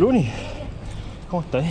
Luni, ¿cómo estás?